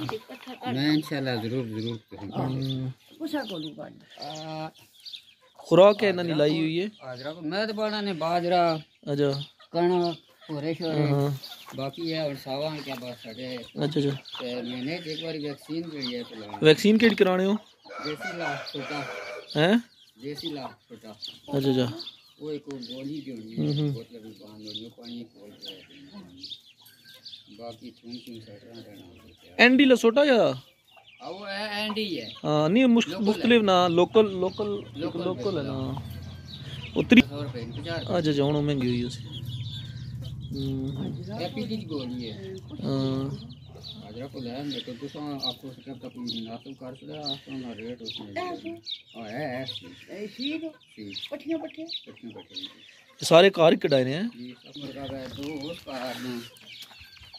मैं इंशाल्लाह ज़रूर ज़रूर खुराक है इन्होंने लाई हुई है? मैं तो बड़ा ने बाजरा अच्छा। कणक पूरे शोरे हाँ। बाकी है और सावा क्या बात साडे अच्छा अच्छा। मैंने एक बार वैक्सीन दी है तो वैक्सीन केड़ी कराने हो? देसी ला छोटा हैं? देसी ला छोटा अच्छा अच्छा। वो एक वो गोली भी होनी हम्म, है हम्म। बोतल में बाँध लो पानी खोल के बाकी चुन चुन सेट रहना। एनडी लसोटा या? वो है एंडी है। हाँ नहीं मुख्तलिफ़ ना लोकल लोकल लोकल लोकल है ना। उतरी अच्छा अच्छा हूँ महँगी हुई उसी। हम्म, की गोली है। हाँ, तो हैं हाँ है। है सारे कार ही कटाए हैं।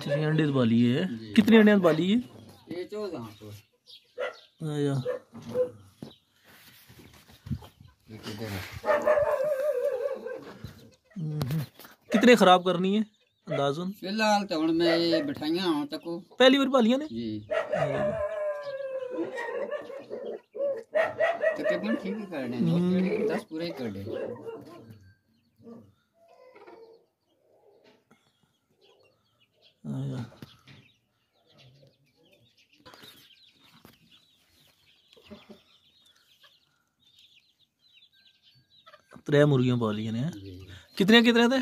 अच्छा ये अंडे बाली है। कितने अंडे बाली है? ये चौदह हम्म, कितने खराब करनी है? अंदाजन फ़िलहाल तो हूँ मैं बिठाइया हूँ तको। पहली बार बालियाँ ने? जी। तकरीबन ठीक ही करने हैं, दस पूरे ही कर दे त्रै मुर्गियाँ पालिया ने कितने कितने थे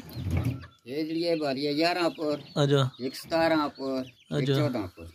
ये जी बारी है ग्यारह पर अच्छा। एक सतारह पर एक अच्छा। चौदह पर